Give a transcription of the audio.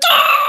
Go!